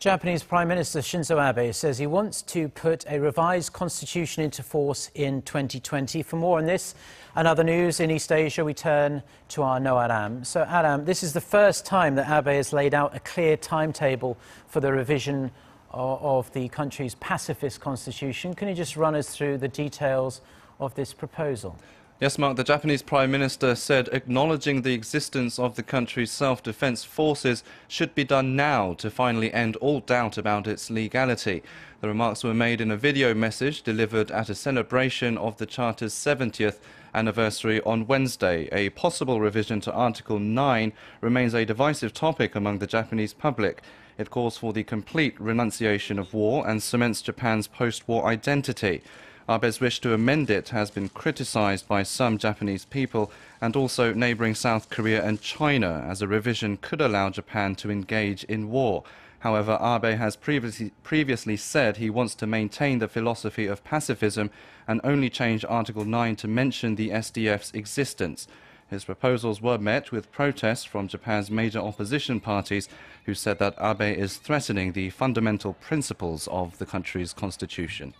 Japanese Prime Minister Shinzo Abe says he wants to put a revised constitution into force in 2020. For more on this and other news in East Asia, we turn to our Ro Aram. So, Aram, this is the first time that Abe has laid out a clear timetable for the revision of the country's pacifist constitution. Can you just run us through the details of this proposal? Yes, Mark, the Japanese Prime Minister said acknowledging the existence of the country's self-defense forces should be done now to finally end all doubt about its legality. The remarks were made in a video message delivered at a celebration of the Charter's 70th anniversary on Wednesday. A possible revision to Article 9 remains a divisive topic among the Japanese public. It calls for the complete renunciation of war and cements Japan's post-war identity. Abe's wish to amend it has been criticized by some Japanese people and also neighboring South Korea and China, as a revision could allow Japan to engage in war. However, Abe has previously, previously said he wants to maintain the philosophy of pacifism and only change Article 9 to mention the SDF's existence. His proposals were met with protests from Japan's major opposition parties, who said that Abe is threatening the fundamental principles of the country's constitution.